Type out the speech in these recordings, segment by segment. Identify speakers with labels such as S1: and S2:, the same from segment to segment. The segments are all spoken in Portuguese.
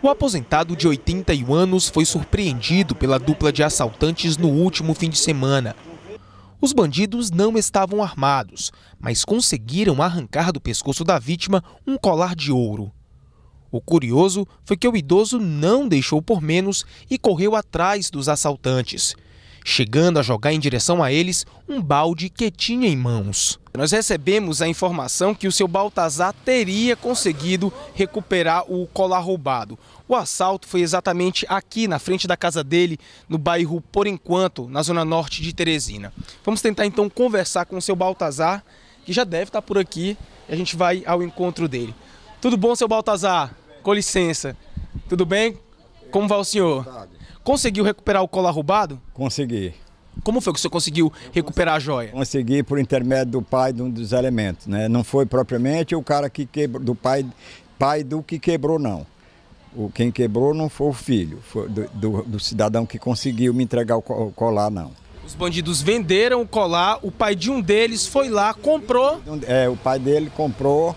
S1: O aposentado de 81 anos foi surpreendido pela dupla de assaltantes no último fim de semana. Os bandidos não estavam armados, mas conseguiram arrancar do pescoço da vítima um colar de ouro. O curioso foi que o idoso não deixou por menos e correu atrás dos assaltantes chegando a jogar em direção a eles um balde que tinha em mãos. Nós recebemos a informação que o seu Baltazar teria conseguido recuperar o colar roubado. O assalto foi exatamente aqui na frente da casa dele, no bairro Por Enquanto, na zona norte de Teresina. Vamos tentar então conversar com o seu Baltazar, que já deve estar por aqui, e a gente vai ao encontro dele. Tudo bom, seu Baltazar? Com licença. Tudo bem? Como vai o senhor? Conseguiu recuperar o colar roubado?
S2: Consegui.
S1: Como foi que você conseguiu recuperar a joia?
S2: Consegui por intermédio do pai de um dos elementos, né? Não foi propriamente o cara que quebrou, do pai, pai do que quebrou, não. O, quem quebrou não foi o filho, foi do, do, do cidadão que conseguiu me entregar o colar, não.
S1: Os bandidos venderam o colar, o pai de um deles foi lá, comprou.
S2: É, o pai dele comprou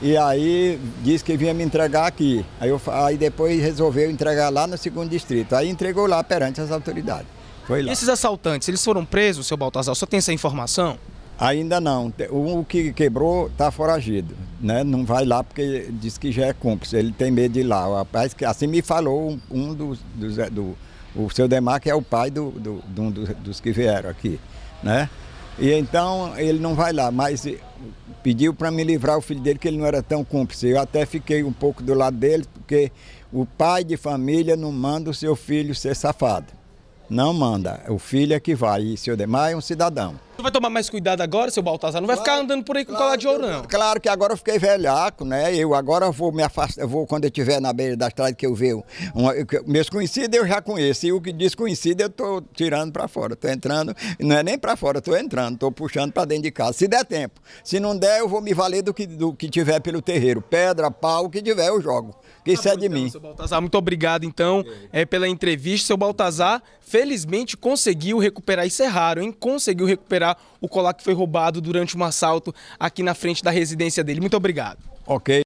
S2: e aí disse que vinha me entregar aqui. Aí, eu, aí depois resolveu entregar lá no segundo distrito. Aí entregou lá perante as autoridades. Foi lá.
S1: E esses assaltantes, eles foram presos, seu Baltazar? Só tem essa informação?
S2: Ainda não. O que quebrou está foragido. Né? Não vai lá porque diz que já é cúmplice. Ele tem medo de ir lá. O rapaz, assim me falou um dos, dos do, o seu Demar, que é o pai do, do, do, dos que vieram aqui. Né? E então ele não vai lá, mas pediu para me livrar o filho dele, que ele não era tão cúmplice. Eu até fiquei um pouco do lado dele, porque o pai de família não manda o seu filho ser safado. Não manda. O filho é que vai. E seu Demar é um cidadão.
S1: Vai tomar mais cuidado agora, seu Baltazar? Não vai claro, ficar andando por aí com claro, colar de ouro, não.
S2: Claro que agora eu fiquei velhaco, né? Eu agora vou me afastar, vou quando eu estiver na beira da estrada que eu vejo. Um, meus conhecidos eu já conheço. E o que desconhecido eu tô tirando para fora. Tô entrando, não é nem para fora, tô entrando, tô puxando para dentro de casa. Se der tempo. Se não der, eu vou me valer do que, do que tiver pelo terreiro. Pedra, pau, o que tiver, eu jogo. Que tá isso é é de então, mim.
S1: Seu Baltazar, muito obrigado então é, pela entrevista. Seu Baltazar, felizmente conseguiu recuperar, isso é raro, hein? Conseguiu o colar que foi roubado durante um assalto aqui na frente da residência dele. Muito obrigado.
S2: Ok.